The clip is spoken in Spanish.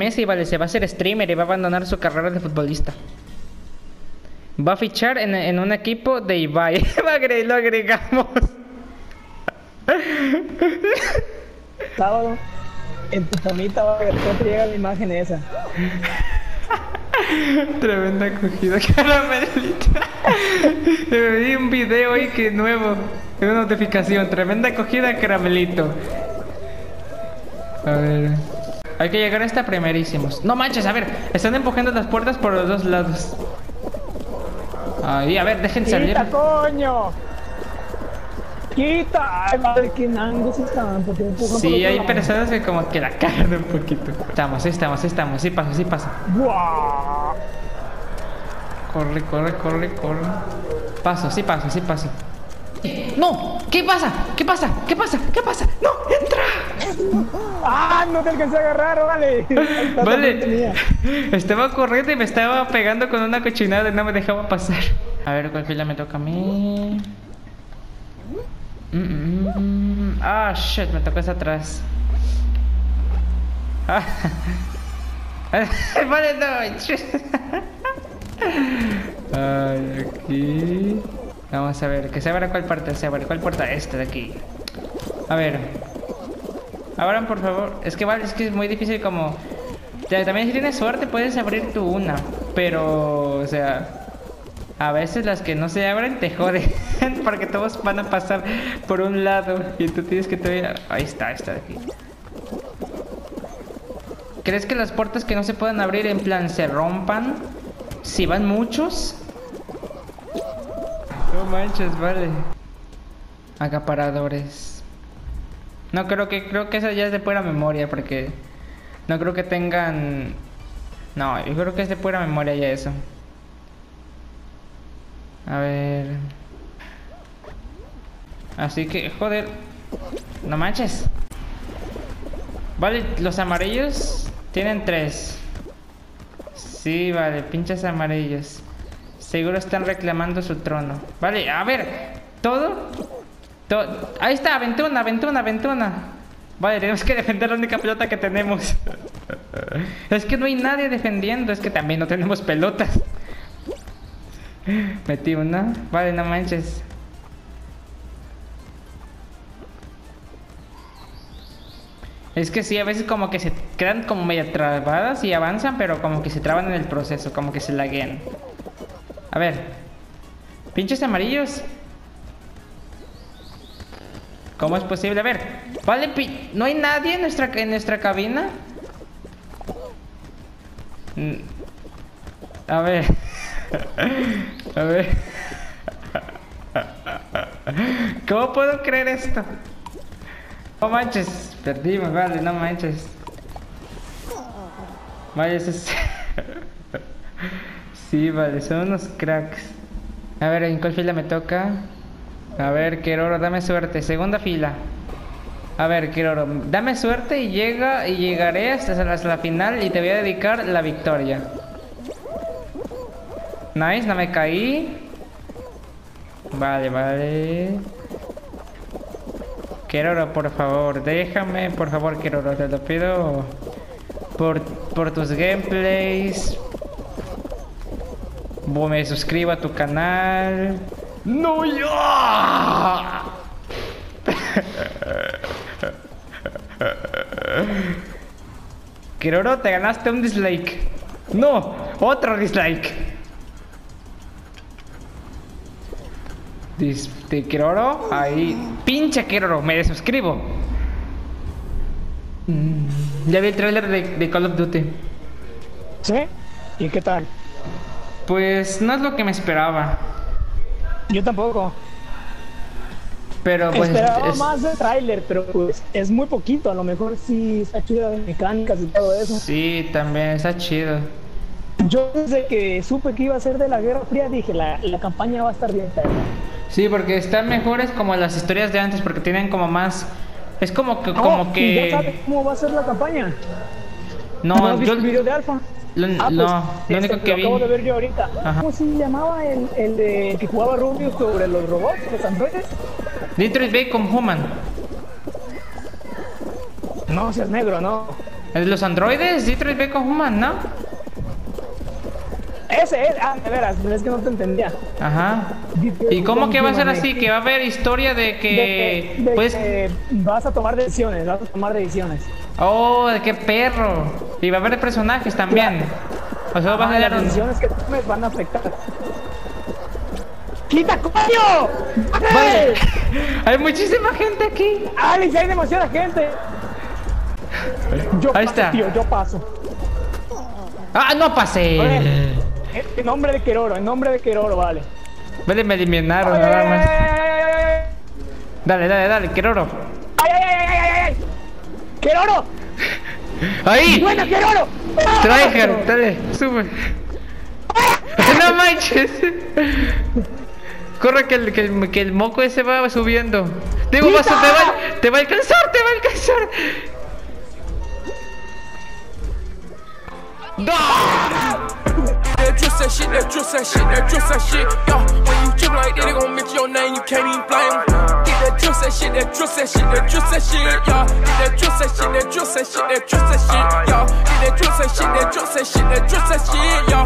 Messi, vale, se va a hacer streamer y va a abandonar su carrera de futbolista. Va a fichar en, en un equipo de Ibai. lo agregamos. Sábado, en tu camita va a ver cómo te llega la imagen esa. Tremenda acogida, caramelita. Me vi un video hoy que nuevo. Una notificación. Tremenda acogida, caramelito. A ver. Hay que llegar a esta primerísimos. No manches, a ver. Están empujando las puertas por los dos lados. Ahí, a ver, dejen salir. ¡Quita, coño! ¡Quita! Ay, madre, qué nangos están. Porque empujan Sí, hay personas que como que la cagan un poquito. Estamos, estamos, estamos. Sí pasa, sí pasa. ¡Buah! Corre, corre, corre, corre. Paso, sí paso, sí paso. ¡No! ¿Qué pasa? ¿Qué pasa? ¿Qué pasa? ¿Qué pasa? ¡No! ¡Entra! ¡Ah! No te alcancé a agarrar, vale. Vale. Estaba corriendo y me estaba pegando con una cochinada y no me dejaba pasar. A ver, ¿cuál fila me toca a mí? Mm, mm, mm. Ah, shit, me tocó esa atrás. Ah. vale, no. Ay, aquí. Vamos a ver, que se abra cuál parte se abre. ¿Cuál puerta? Esta de aquí. A ver. Abran, por favor. Es que vale, es que es muy difícil como... También si tienes suerte puedes abrir tú una. Pero, o sea... A veces las que no se abren te joden. porque todos van a pasar por un lado. Y tú tienes que todavía... Ahí está, esta de aquí. ¿Crees que las puertas que no se puedan abrir en plan se rompan? Si van muchos. No manches, vale. Acaparadores. No creo que creo que esa ya es de pura memoria porque no creo que tengan No, yo creo que es de pura memoria ya eso. A ver. Así que, joder. No manches. Vale, los amarillos tienen tres. Sí, vale, pinches amarillos. Seguro están reclamando su trono. Vale, a ver. ¿Todo? todo Ahí está, aventuna, aventuna, aventuna. Vale, tenemos que defender la única pelota que tenemos. es que no hay nadie defendiendo. Es que también no tenemos pelotas. Metí una. Vale, no manches. Es que sí, a veces como que se quedan como medio trabadas y avanzan, pero como que se traban en el proceso, como que se laguean. A ver. Pinches amarillos. ¿Cómo es posible? A ver. Vale, ¿no hay nadie en nuestra, en nuestra cabina? Mm. A ver. A ver. ¿Cómo puedo creer esto? No manches, perdimos, vale, no manches. Vaya, eso es... Sí, vale, son unos cracks. A ver, ¿en cuál fila me toca? A ver, Keroro, dame suerte. Segunda fila. A ver, Keroro, dame suerte y llega y llegaré hasta la final y te voy a dedicar la victoria. Nice, no me caí. Vale, vale. Keroro, por favor, déjame, por favor, Keroro, te lo pido por, por tus gameplays, me suscribo a tu canal. ¡No yo! Kiroro, te ganaste un dislike. No, otro dislike. Dis de Kiroro, ahí. Pinche Kiroro, me desuscribo. Mm, ya vi el trailer de, de Call of Duty. ¿Sí? ¿Y qué tal? Pues no es lo que me esperaba. Yo tampoco. Pero pues. Esperaba más de tráiler, pero pues es muy poquito. A lo mejor sí está chido de mecánicas y todo eso. Sí, también está chido. Yo desde que supe que iba a ser de la Guerra Fría dije la, la campaña va a estar bien Sí, porque están mejores como las historias de antes, porque tienen como más. Es como que. como que... ¿Ya sabes cómo va a ser la campaña? No, ¿No yo. el video de Alfa? Lo, ah, pues, no, lo único este, que lo vi. acabo de ver yo ahorita. ¿Cómo se llamaba el, el de que jugaba Rubio sobre los robots, los androides? Detroit Bacon Human. No, si es negro, no. De los androides, Detroit Become Human, ¿no? Ese es, ah, de veras, es que no te entendía. Ajá. ¿Y cómo que va a ser así? Que va a haber historia de que... De que, de pues... que vas a tomar decisiones, vas a tomar decisiones. Oh, de qué perro. Y va a haber personajes también. O sea, vas a Ah, las decisiones que tomes van a afectar. ¡Quita, coño! Vale. Hay muchísima gente aquí. ¡Alex, hay demasiada gente! Yo Ahí paso, está. tío, yo paso. Ah, no pasé. En- nombre de Keroro, en nombre de Keroro, vale. Vale, me eliminaron ¡Ay, nada más. ay, Dale, dale, dale, Keroro. ay, ay, ay, ay, ay, ay! ¡Keroro! ¡Ahí! ¡Buena, Keroro! Tryhard, dale, sube. No manches. Corre que el, que, el, que el moco ese va subiendo. Digo, vas a, te, va, te va a alcanzar, te va a alcanzar. Dress that shit, that dress that shit, that dress that shit. Yo, when you drip like that, they gon' mention your name, you can't even blame. Get that dress that shit, that dress that shit, that dress that shit. Yo, get that dress that shit, that dress that shit, that dress that shit. Yo, get that dress that shit, that dress that shit, that dress that shit. Yo.